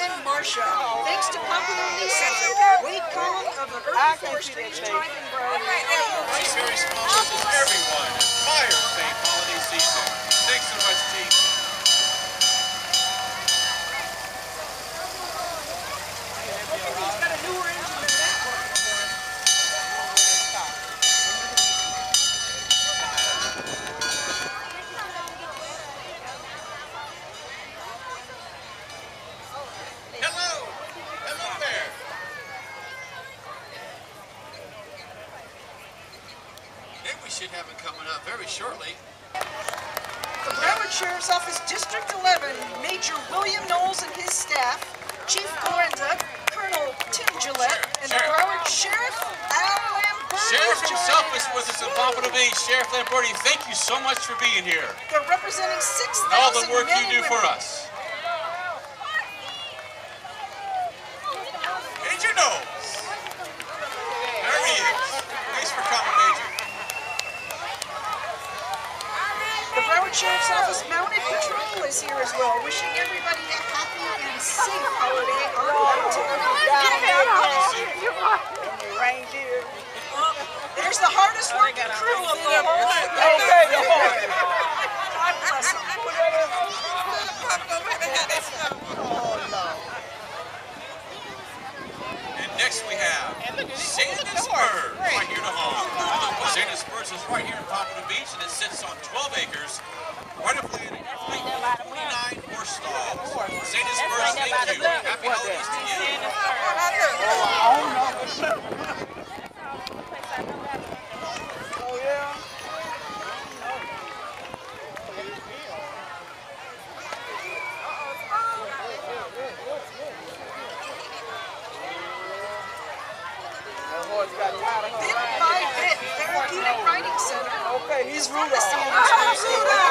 and Marcia. Thanks to popular Lisa, Wade Collin of the Urban Forestry is driving road. Merry Small wishes everyone a fire safe holiday season. Thanks so much, team. He's got a newer engine than that one. Hello. Hello there. Maybe we should have it coming up very shortly. The Broward Sheriff's Office District 11, Major William Knowles and his staff, Chief Glenda, Colonel Tim Gillette, and the Sheriff. Broward Sheriff Al Lamberti. Sheriff himself is with us in Woo! Pompano Beach. Sheriff Lamberti, thank you so much for being here. They're representing 6,000 All the work you do for us. Major Knowles. There he is. Thanks for coming, Major. The Broward Sheriff's Office Mounted Patrol is here as well, wishing everybody a happy and safe holiday. On Reindeer. There's the hardest working crew of the whole Okay, the horse. God bless them. And next we have Sandus Spurs right here to home. Sandus Spurs is right here in Pompano Beach and it sits on 12 acres, He's from the Rudolph.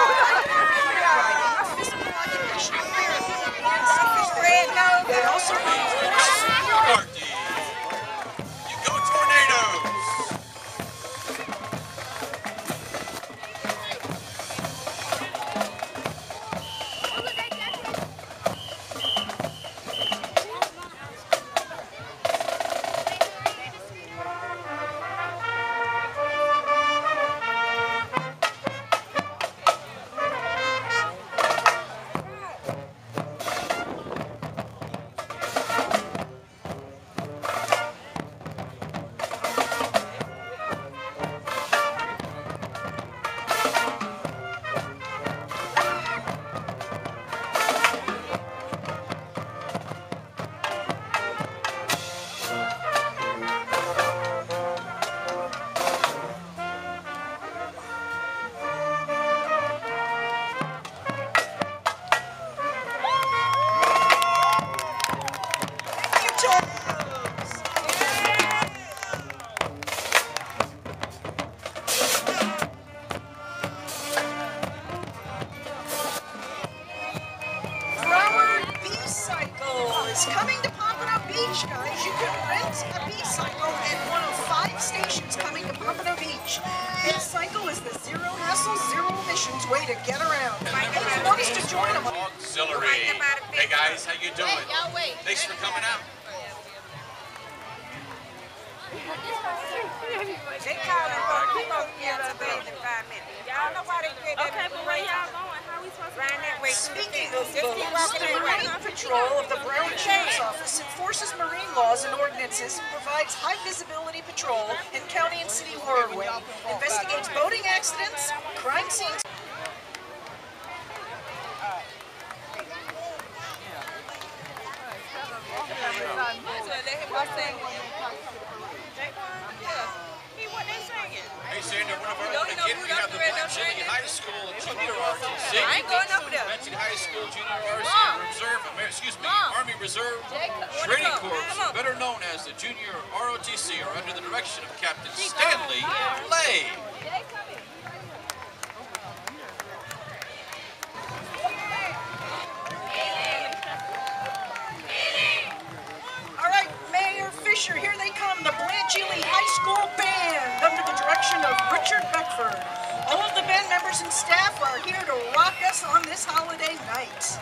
Way to get around. Hey, who wants to join them? Auxiliary. Hey guys, how you doing? Thanks for coming out. They call it for people here to bathe in five minutes. Y'all know why they did that? Okay, but where y'all going? How we supposed to Round that way. Speaking of Just boats, the. Marine Patrol of the Broward Sheriff's Office enforces marine laws and ordinances, provides high visibility patrol in county and city waterway, investigates boating accidents, crime scenes, He wasn't singing. Hey, Sandra, one of our you know who we have the Red Black Dog High School Junior ROTC. I ain't going over there. High School Junior ROTC Mom. Reserve, excuse me, Mom. Army Reserve Training? Corps, better known as the Junior ROTC, are under the direction of Captain Stanley Lay. All right, Mayor Fisher, here they come, the Blanche Ely High School Band, under the direction of Richard Beckford. All of the band members and staff are here to rock us on this holiday night.